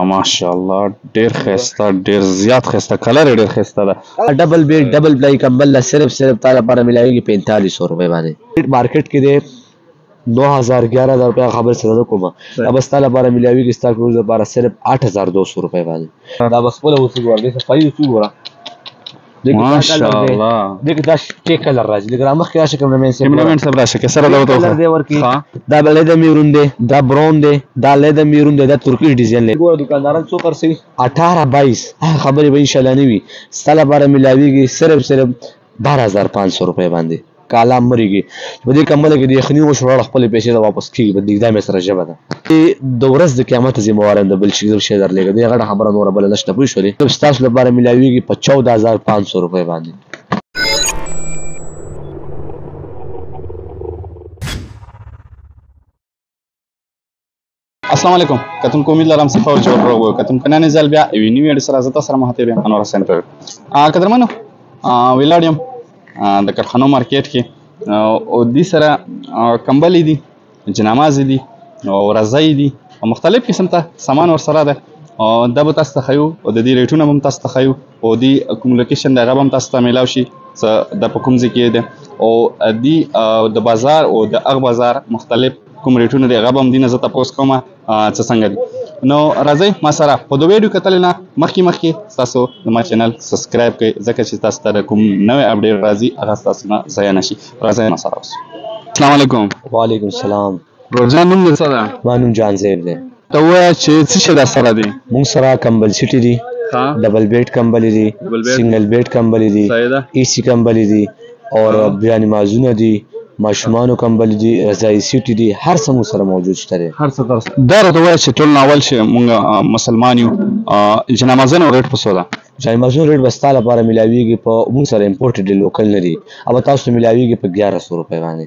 ماشاءالله ډیر خسته ډیر زیات خسته کلر ډیر خسته ده ډبل بیډ ډبل بلای کمبل لا صرف صرف تعالی پر ملایږي 4500 روپے باندې بیډ مارکیټ کې دی 9000 11000 روپے خبر سره نه کومه دا بس تعالی پر ملایږي ستا کروز لپاره صرف 8200 روپے باندې دا بس خپل وسو ورته صفائی وسو ورته ماشاءالله دغه دا چې کلر راځي دغه مخ کې راشه کوم مې سره کیمرمن صاحب راشه کې سره دا وته کلر دی ورکی دا بلې د میرون دی دا برون دی دا لې د میرون دی دا ترکی ډیزاین لې ګوره دکانداران څو پر سي 18 22 خبرې به ان شاء الله نه وي ستاله بار ملاويږي صرف صرف 12500 روپے باندې کالا مرګي چې په دې کمبله کې د یخني وشو راړه خپل پیسې ته واپس کیږي په دیګدا مې سره ژبه ده د ورځ د قیامت ذمہ وارم د بل شي کوم شي درلېږه دې غړه خبره نور بل نشته پوه شولې تب تاسو لپاره ملاویږي په 14500 روپۍ باندې السلام علیکم کتونکو امید لرم چې فوج جوړ روغ کتونکو نن ځل بیا یو نیو ویډیو سره زتا سره مخاطب یم انور حسین پر قدرمنو ویلاډیم د کارخانو مارکیټ کې او دې سره کمبلې دي جناماز دي او ورځي دي او مختلف قسم ته سامان ور سره ده او دا به تاسو ته خیو او د دې ریټونه هم تاسو ته خیو او دې کوم لوکیشن دا غو هم تاسو ته ملاو شي د پکوم ځکه ده او دې د بازار او د اغ بازار مختلف کوم ریټونه دی هغه به هم دینه زه تپوس کوم څه څنګه دي نو راځئ ما سره خو د ویډیو کتلې نه مخکې مخکې ستاسو د ما چینل سبسکرایب کړئ ځکه چې تاسو ته کوم نوی اپډیټ راځي هغه ستاسو نه ضایع نه شي راځئ ما سره اوس السلام علیکم وعلیکم السلام ورور جان نوم دې څه ده ما نوم جان زیب دی ته ووایه چې څه شی راسره دی. موږ سره کمبل سیټي دي، ډبل بیډ کمبلې دي، سنګل بیډ کمبلې دي، ای سي کمبلې دي او بیا نمازونه دي، ماشومانو کمبلې دي، رضایي سیټي دي، هر څه موږ سره موجود شته دی. دا راته ووایه چې ټول نه اول چې موږ مسلمان یو، جنامازونو ریټ په څو ده؟ جنامازونو ریټ به ستا لپاره ملاویږي په موږ سره امپورټډ دی، لوکل نه دي، او به تاسو ته ملاویږي په ګیارلسو روپۍ باندې.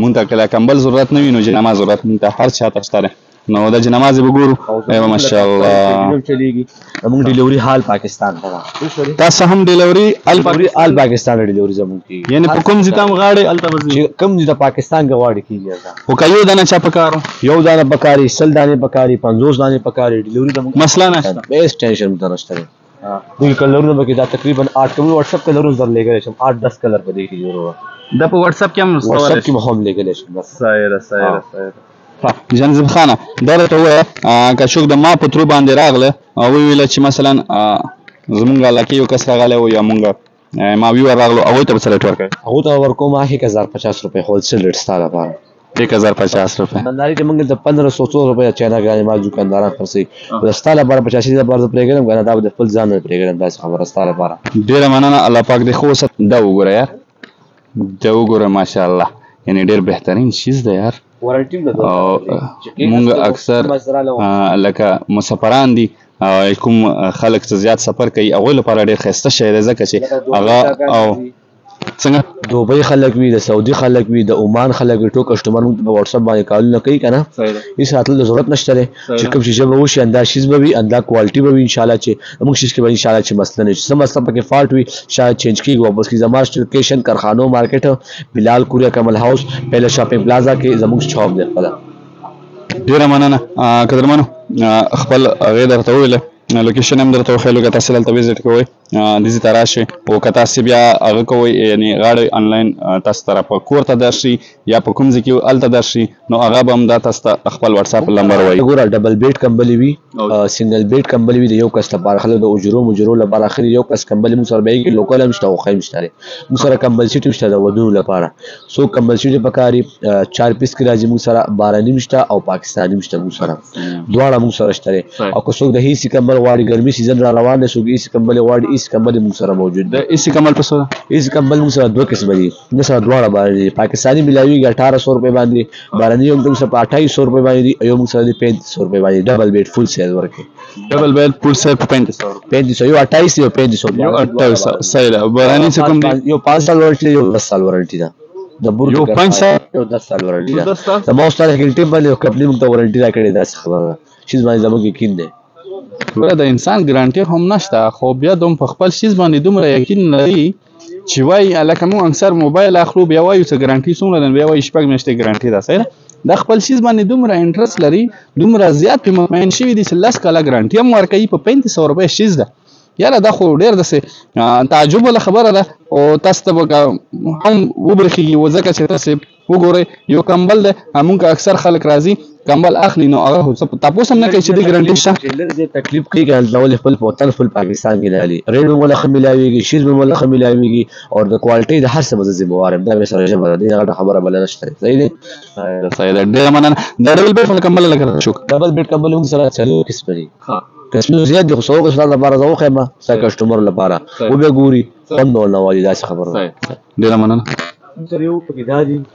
مونږ ته کله کمبل ضرورت نه وي نو جنما ضرورت مونږ ته هر چا ته شته نو د جنما زه وګورو ایو ماشاءالله مونږ ډیلیوري حال پاکستان ته تاسو هم ډیلیوري ال پاکستان ال پاکستان ډیلیوري زموږ کی یعنی په کوم ځای تام غاړي ال تبزي کوم ځای د پاکستان غواړي کیږي او کایو دنه چا پکارو یو دانه پکاري سل دانه پکاري 50 دانه پکاري ډیلیوري زموږ مسله نشته بیس ټینشن درشته دوی کلرونه به کې دا تقریبا 8 کوم واتس اپ کلر زر لګل شم 8 10 کلر په دې کې جوړو دا په واتس اپ کې هم واتس اپ کې به هم لګل شم بس سایره سایره سایره جنزب خانه دا ته وای که څوک د ما په تر باندې راغله او ویل چې مثلا زمونږ علاقې یو کس راغلی و یا مونږ ما ویور راغلو هغه ته سلیکټ ورکړ هغه ته ورکوم 1050 روپے خو څه لیټ ستاره پاره 1050 روپے منداري ته موږ ته 1500 روپے چینا غانې ما دکانداران خرڅي ستاره بار 50 روپے بار پرېګرام غنا دا د خپل ځان نه پرېګرام داس خبره ستاره بار ډیر مننه الله پاک دې خو ست دا وګوره یار دا وګوره ماشاءالله یعنی ډیر بهترین شیز ده یار مونږ اکثر لکه مسافران دي کوم خلک چې زیات سفر کوي هغه لپاره ډېر خسته شي ځکه چې هغه او څنګه دوبۍ خلک وي د سعودي خلک وي د عمان خلک وي ټول کسټمر موږ په واتس اپ باندې کالونه کوي کنه هیڅ راتلو ته ضرورت نشته چې کوم چې جمع وشي اندا شیز به وي اندا کوالټي به وي ان شاء الله چې موږ شیز کې به ان شاء الله چې مسله نه شي سم مسله پکې فالټ وي شاید چینج کیږي واپس کی زما سټیکیشن کارخانو مارکیټ بلال کوریا کمل هاوس پهله شاپینګ پلازا کې زموږ شاپ دی خپل ډیره مننه قدرمنو خپل غیر درته ویل لوکیشن هم درته وخیلو که تاسو دلته وزټ کوئ دزی ته راشی او که تاسو بیا هغه کوئ یعنی غاړی انلاین تاسو ته را په کور ته درشی یا په کوم ځای کی هلته درشی نو هغه به هم دا تاسو ته خپل واټساپ لمبر وایی. ګوره ډبل بیډ کمبلی وی سنګل بیډ کمبلی وی د یو کس لپاره ښه ده د حجرو مجرو لپاره ښه دی یو کس کمبلی موږ سره بیا یکی لوکل هم شته او ښه هم شته دی موږ سره کمبل سیټ هم شته د ودونو لپاره. سو کمبلشن چې پکاري چار پیس کې راځي موږ سره باراني مشته او پاکستاني مشته موږ سره دواړه موږ سره شته او که څوک د هیڅ کمبل غواړي ګرمي سیزن را روان دی څوک هیڅ کمبل غواړي هیڅ کمبل موږ سره موجود دی هیڅ کمبل په سره هیڅ کمبل موږ سره دوه قسم دي موږ سره دواړه باندې پاکستاني ملاویږي 1800 روپے باندې باراني هم موږ سره 2800 روپے باندې او موږ سره 3500 روپے باندې ډبل بیډ فول سیل ورکه ډبل بیل پور سه په 3500 3500 یو 28 یو 3500 یو 28 سایل بارانی څه کوم دی یو 5 سال ورټی یو 10 سال ورټی دا د بور یو 5 سال یو 10 سال ورټی دا د ما استاد ګلټی باندې کپنی موږ ته ورټی را کړی دا خبره شیز باندې زموږ یقین دی ګوره د انسان ګرانټي هم نشته خو بیا دوم په خپل شیز باندې دومره یقین لري چې وای الکه مو انصر موبایل اخلو بیا وایو چې ګرانټي څومره ده بیا وایي شپږ میاشتې ګرانټي ده صحیح د خپل سیز باندې دومره انټرست لري دومره زیات په مطمئن شوی دي چې لس کاله ګرانټي هم ورکوي په 3500 روپۍ سیز ده یاره دا خو ډیر داسې تعجب ولا خبره ده او تاسو ته هم وبرخیږي و ځکه چې تاسو وګورئ یو کمبل ده همونکه اکثر خلک راځي کمبل اخلي نو هغه هو څه تاسو هم نه کوي چې د ګرانټي شته دې تکلیف کوي ګل ډول خپل په وطن خپل پاکستان کې لالي ریډ ولا خملاويږي شیز ولا خملاويږي او د کوالټي د هر څه به زه ذمه وار یم دا مې سره ژبه ده دې غټه خبره بل نه شته صحیح دی صحیح ده ډېر مننه د ډبل بیډ فل کمبل لګر شو ډبل بیډ کمبل موږ سره چلو کس پری ها کسمو زیات دي خو څو کسان لپاره زه وخه ما سا کسٹمر لپاره او به ګوري خوند نه وایي دا څه خبره ډېر مننه انټرویو کې دا دي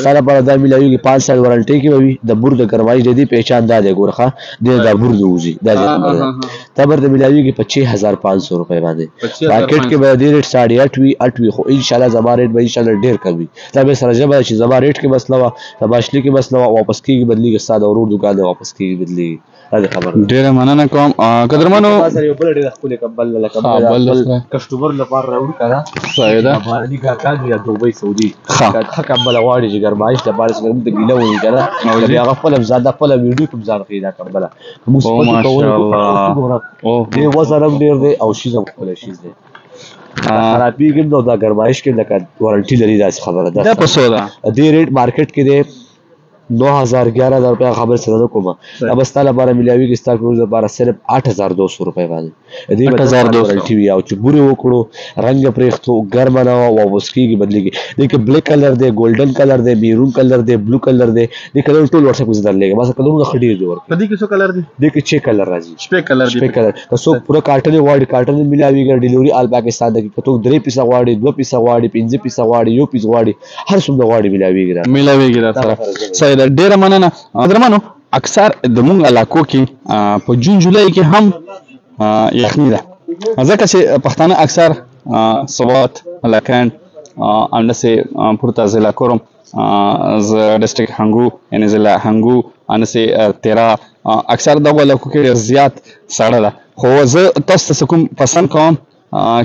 ستا لپاره دا ملاویږي 5 سال وارنټي کې وي د بور د ګرمایش د دې پېچان دا دی ګورخه د دا بور د وزي دا دې خبره ده ته برته ملاویږي 25500 روپۍ باندې مارکیټ کې به دې ریټ 8.5 وي 8 وي خو ان شاء الله زما ریټ به ان شاء الله ډیر کم وي دا به سره جبه چې زما ریټ کې مسله وا د باشلی کې مسله وا واپس کیږي بدلیږي ساده ورور دکان دی واپس کیږي بدلیږي تاسو خبر ډیره مننه کوم قدرمنو ما سره یو بل ډیره خپل کبل لکه بل کسٹمر لپاره راوړ کړه صحیح ده باندې کا کار یا دوبۍ سعودي ښه کبل واړي چې ګرمایش د بارس کوم د ګیله وې کړه او بیا خپل زاده خپل ویډیو کوم ځان پیدا کبل موږ په کوو او دې وزرم ډیر دی او شي زم خپل شي دی خرابېږي نو دا ګرمایش کې لکه وارنټي لري داسې خبره ده دا په څو ده دې ریټ مارکیټ کې دی 9000 11000 روپے خبر سره نه کوم دا بس تعالی لپاره ملاوي کې ستا ټول لپاره صرف 8200 روپے باندې دې بدل ورټي وي او چې ګوري وکړو رنگ پرېختو ګرم نه او واپس کیږي بدلېږي دې کې بلیک کلر دی ګولډن کلر دی میرون کلر دی بلو کلر دی دې کلر ټول واتس اپ کې زدر لګي ما سره کلرونه خډیر دي ورته دې کې څو کلر دي دې کې 6 کلر راځي 6 کلر دي 6 کلر که څوک پوره کارټن واړي کارټن ملاوي ګر ډیلیوري آل پاکستان د کې کتو درې پیسه واړي دوه پیسه واړي پنځه پیسه واړي یو پیسه واړي هر څومره غواړي ملاويږي را ملاويږي را سره صحیح ده ډیره مننه درمنو اکثر د مونږ علاقو کې په جون جولای کې هم یخنی ده ځکه چې پښتانه اکثر سوات لکند همداسې پورته ضلع کورم زه ډسټرک هنګو یعنې ضلع هنګو همداسې تیرا اکثر دغو علاقو کې ډېر زیات ساړه ده خو زه تاسو ته کوم پسند کوم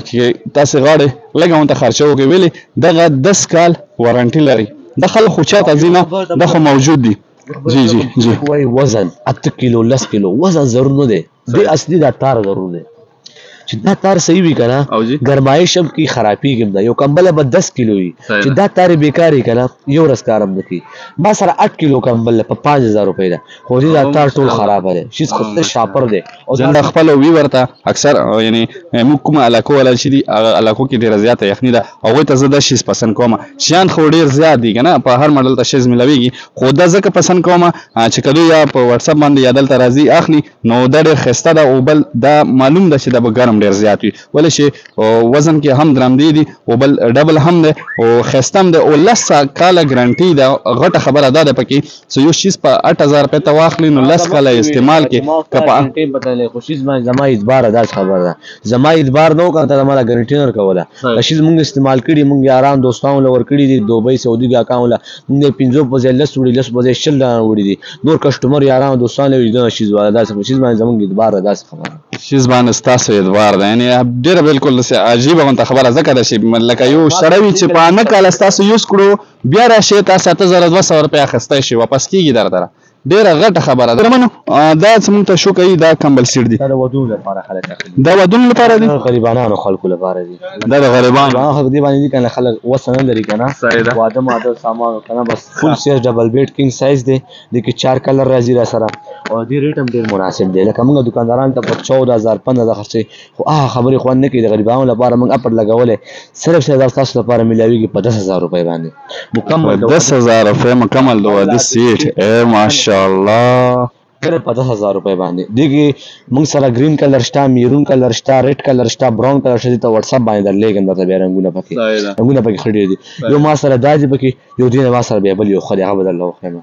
کې تاسو غواړئ لږه هم ته خرچه وکړئ ویلې دغه دس کال وارنټي لري د خلک خو چاته ځي نه دا خو موجود دي جی جی جی وای وزن 8 کیلو 10 کیلو وزن ضرور نه دی د اصلي دا تار ضرور دی چې دا تار صحیح وي کنه ګرمایش هم کی خرابي کوم دا یو کمبل به 10 کیلو وي چې دا تار بیکاری کنه یو رس کارم نکي ما سره 8 کیلو کمبل په 5000 روپۍ دا هوزي دا تار ټول خراب دی شیز خو ته شاپر دی او دا خپل وی ورته اکثر یعنی موږ کوم علاقو ولا چې دی هغه علاقو کې ډیره زیاته یخنی ده او غوي ته زه د شیز پسند کوم شیان خو ډیر زیات دي کنه په هر ماډل ته شیز ملويږي خو دا زکه پسند کوم چې کله یا په واتس اپ باندې یادل ترازی اخلي نو دا ډیر خسته ده او بل دا معلوم ده چې دا به ګرم ډیر زیات وي ولې شي وزن کې هم درام دی دي او بل ډبل هم ده او خستم ده او لسه کاله ګرانټي ده غټه خبره ده پکې څه یو شیز په 8000 روپۍ ته واخلي نو لس کاله استعمال کې که په ټیم بدلې خو شیز باندې زما اعتبار دا خبره ده زما اعتبار نو کړه ته مالا ګارنټي نه کوله شیز موږ استعمال کړي موږ یاران دوستانو لور کړي دي دوبۍ سعودي بیا کاو له موږ 15 په ځای لس وړي لس په ځای شل نه وړي دي نور کسٹمر یاران دوستان لوي دا شیز والا دا څه شیز باندې زموږ اعتبار دا خبره شیز باندې ستاسو اعتبار ده یعنی ډیره بالکل عجیب غونته خبره ځکه ده چې لکه یو شړوي چې په نه کال ستاسو یوز کړو بیا راشي تاسو اته زره دوه سوه روپۍ اخیستی شي واپس کېږي درته ډېره غټه خبره ده منو دا څه مونږ ته شو کوي دا کمبل سیټ دي دا د ودونو لپاره خلک اخلي دا ودونو لپاره دي غریبانو خلکو لپاره دي دا د غریبانو خلک دي باندې کنه خلک وسه نه لري کنه واده ماده سامان کنه بس فول سیټ ډبل بیډ کینګ سایز دی د کې چار کلر راځي را سره او دې ریټ هم ډېر مناسب دی لکه موږ دکانداران ته په 14000 15000 خرڅي خو هغه خبرې خوند نه کوي د غریبانو لپاره موږ اپر لګولې صرف سه زار تاسو لپاره ملاويږي په 10000 روپۍ باندې مکمل 10000 روپۍ مکمل د واده سیټ اے ماشاءالله کله په 10000 روپۍ باندې دیږي موږ سره گرین کلر شته میرون کلر شته ریډ کلر شته براون کلر شته ته واتس اپ باندې درلېګم درته بیا رنگونه پکې رنگونه پکې خړې دي یو ما سره داجی پکې یو دین ما سره بیا بل یو خدای هغه بدل وخنه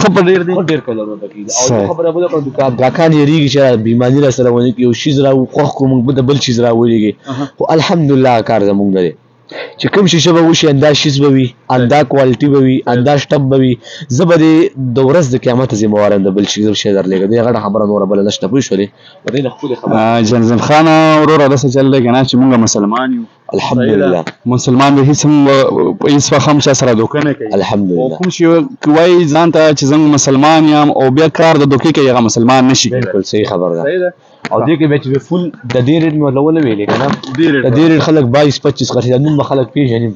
خبر ډیر دی ډیر کله نو پکې او خبره بده کړم دکان دکان یې ریږي چې بیماری را سره ونی کې یو شیز را خوخ کوم بده بل شیز را وریږي خو الحمدلله کار زمونږ دی چې کوم شیشه به وشي اندا شیز به وي اندا کوالټي به وي اندا شټم به وي زبر د ورځ د قیامت ذمہ وارم د بل شیز شي در لګي غړ خبره نور بل نشته پوه شولې په دې خپل خبره جنزم خان وروره داسې چل دی کنه چې مونږ مسلمان یو الحمدلله مسلمان به هیڅ هم په هیڅ وخت هم چا سره دوکه نه کوي الحمدلله او کوم شي کوي ځان ته چې زنګ مسلمان یم او بیا کار د دوکه کوي هغه مسلمان نشي بالکل صحیح خبر ده او دې کې به چې فول د دې ریټ مې ولونه ویلې کنه د دې ریټ خلک 22 25 خرڅي دا نوم خلک پیژني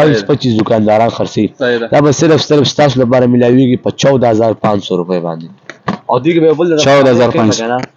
22 25 دکانداران خرڅي دا به صرف صرف ستاسو لپاره ملاويږي په 14500 روپۍ باندې او دې کې به بل 14500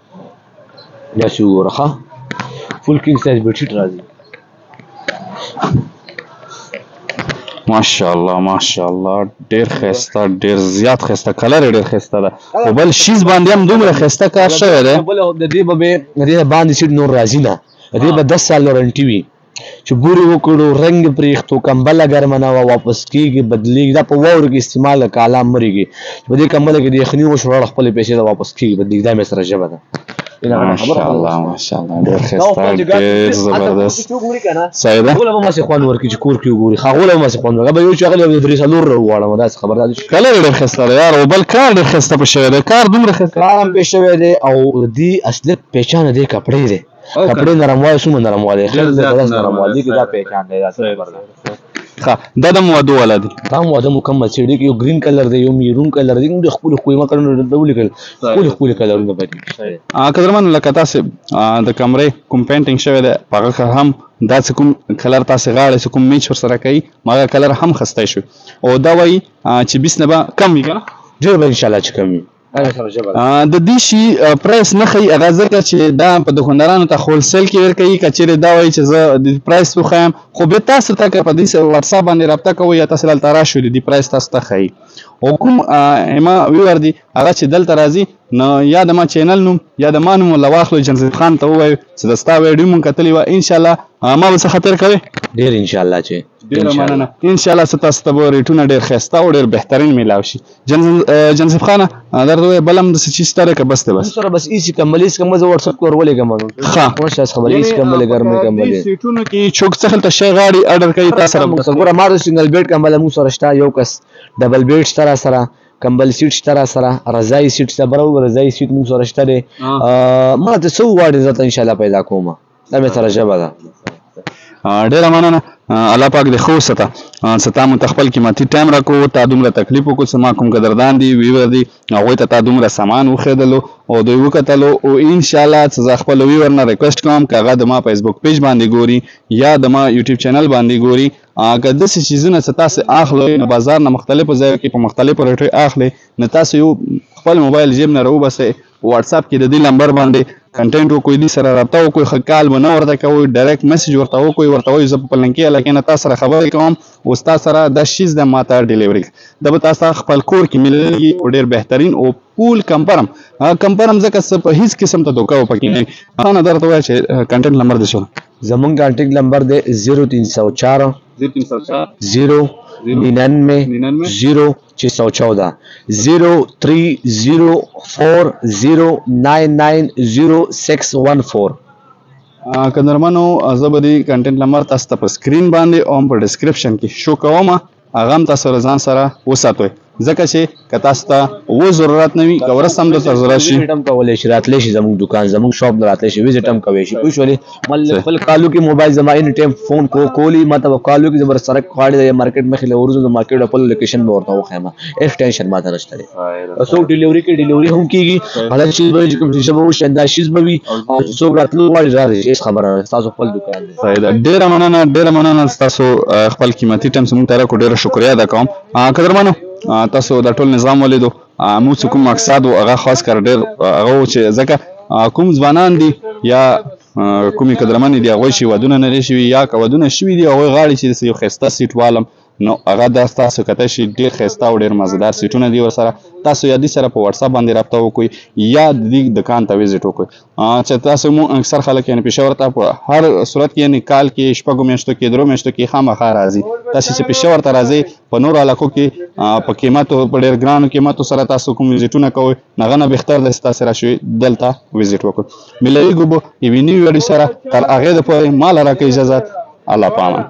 دا څه وګوره ښه فول کینګ سایز بیډشیټ راځي ماشاءالله ماشاءالله ډیر خسته ډیر زیات خسته کلر ډیر خسته ده او بل شیز باندې هم دومره خسته کار شوی دی بل د دې به د دې باندې سیټ نور راځي نه د دې به 10 سال وارنټي وي چې بوري وکړو رنګ پرېختو کمبله ګرمه نه وه واپس کېږي بدلېږي دا په واورو کې استعمال د کالا مرېږي په دې کمبله کې د یخني وشو وړه خپلې پیسې ته واپس کېږي بدلېږي دا مې سره ژبه ده ماشاءالله ماشاءالله ډېر ښایسته ډېر زبردست صحیح ده غوله به ماسې خوند ورکړي چې کور کې وګوري ښه غوله به ماسې خوند ورکړي به یو چې هغه یو درې څلور راوغواړم داسې خبر ده کله ډېر ښایسته دی یار او بل کار ډېر ښایسته په شوی دی کار دومره ښه کار هم پې شوی دی او دې اصلیت پېچانه دې کپړې دی کپړې نرموالی څومره نرموالی خیر دی داس نرموالی کې دا پہچان دی دا څه خبر ده ښه دا د موادو والا دی دا مواد مکمل چې ډېر یو ګرین کلر دی یو میرون کلر دی د خپل خو ما کړنو د ولیکل خپل خپل کلرونه پکې ا قدرمن لکه تاسو د کمرې کوم پینټینګ شوی دی هغه هم دا چې کوم کلر تاسو غاړه چې کوم میچ ور سره کوي ماغه کلر هم خسته شو او دا وایي چې 20 نه به کم وي کنه ډېر به ان شاء الله چې کم وي د دې شي پرایس نه خي هغه ځکه چې دا په دکاندارانو ته خول سیل کې ورکوي کچېره دا وایي چې زه د پرایس خو خیم خو به تاسو ته په دې واتس اپ باندې رابطه کوو یا تاسو دلته راشو د دې پرایس تاسو ته خي او کوم اما ویور دي هغه چې دلته راځي نو یا د ما چینل نوم یا د ما نوم لواخلو جنزید خان ته وایي چې دا ستا ویډیو مونږ کتلی و ان شاء الله ما به څه خاطر کوي ډیر ان شاء الله چې ډیره مننه ان شاء الله ستاسو ته به ریټونه ډیر خسته او ډیر بهترین میلاو شي جنزف خان درته وې بلم د سچې ستاره که بس ته بس سره بس ایسی کملیس کوم زه واتس اپ کور ولې کوم ښه خوش اس خبرې ایسی کمل ګرمه کملې سیټونو کې چوک څخه ته شی غاړي اډر کوي تاسو سره بس ګوره ما د سنگل بیډ کمل مو سره شته یو کس ډبل بیډ سره سره کمبل سیټ شته را سره رضای سیټ شته برو رضای سیټ مو سره شته دی ما ته څو واړې زته ان شاء الله پیدا کوم دا مې سره ژبه ده ډیره مننه الله پاک دې خو ستا ستا مو تخپل قیمتي ټایم راکو تا دومره تکلیف وکړو سما کوم قدردان دي ویور دي هغه ته تا دومره سامان وخیدلو او دوی وکتلو او ان شاء الله څه خپل ویور نه ریکوست کوم کاغه د ما فیسبوک پیج باندې ګوري یا د ما یوټیوب چینل باندې ګوري اګه د څه چیزونه ستاسو اخلو نه بازار نه مختلفو ځایو کې په مختلفو ریټو اخلي نه تاسو یو خپل موبایل جیب نه راوبسئ په واتساپ کې د دې لمبر باندې کنټینټ وکوي دي سره رابطه وکوي خو کال به نه ورته کوي ډایرکټ میسج ورته وکوي ورته وایي زه په پلنکې علاقې نه تاسو سره خبرې کوم او تاسو سره دا شیز د ماته ډیلیوري د به تاسو خپل کور کې ملي او ډیر بهترین او پول کمپرم کمپرم ځکه څه په هیڅ قسم ته دوکه و پکې نه انا درته وای چې کنټینټ نمبر دې شو زمون کنټینټ نمبر دې 0304 0304 0 99 0 چې سو چوده زیرو تری زیرو فور زیرو ناین ناین زیرو سکس ون فور قدرمنو زه به دې کنټینټ نمبر تاسو ته په سکرین باندې او په ډسکرپشن کې شو کوم هغه هم تاسو ځان سره وساتئ ځکه چې که تاسو ته و ضرورت نه وي که ورسم د ضرورت شي ته ولې شي راتلې شي زموږ دکان زموږ شاپ نه راتلې شي وزټ هم کوي شي پوه شولې مل خپل کالو کې موبایل زما ان ټایم فون کو کولی ما ته کالو کې زبر سرک خواړې د مارکیټ مخې له ورځو د مارکیټ خپل لوکیشن به ورته وخایم اف ټینشن ما ته نشته دی سو ډیلیوري کې ډیلیوري هم کیږي هغه شی به کوم شی به وشي دا شی به وي او سو راتلو غواړي راځي هیڅ خبره نه تاسو خپل دکان دی فائدہ ډیر مننه ډیر مننه تاسو خپل قیمتي ټایم سمون تر کو ډیر شکریا ادا کوم قدرمنو تاسو دا ټول نظام ولیدو مو چې کوم مقصد و هغه خاص کر ډېر هغه و چې ځکه کوم ځوانان دي یا کومې قدرمنې دي هغوی چې ودونه نه دی شوي یا که ودونه شوي دي هغوی غواړي چې داسې یو ښایسته سیټ والم نو هغه دا تاسو کته شي ډېر ښایسته او ډېر مزیدار سیټونه دي ورسره تاسو یا دي سره په واتساپ باندې رابطه وکړئ یا د دې دکان ته وزټ وکړئ چې تاسو مو اکثر خلک یعنی پېښور ته په هر صورت کې یعنی کال کې شپږو میاشتو کې درو میاشتو کې خامخا راځي تاسو چې پېښور ته راځي په نورو علاقو کې په قیمتو په ډېر ګرانو قیمتو سره تاسو کوم ویزیټونه کوئ نو هغه نه بهتر دی چې تاسو راشئ دلته ویزیټ وکړئ ملایي ګوبو یوې نوي ویډیو سره تر هغې د پورې ما له راکړئ اجازه الله پامان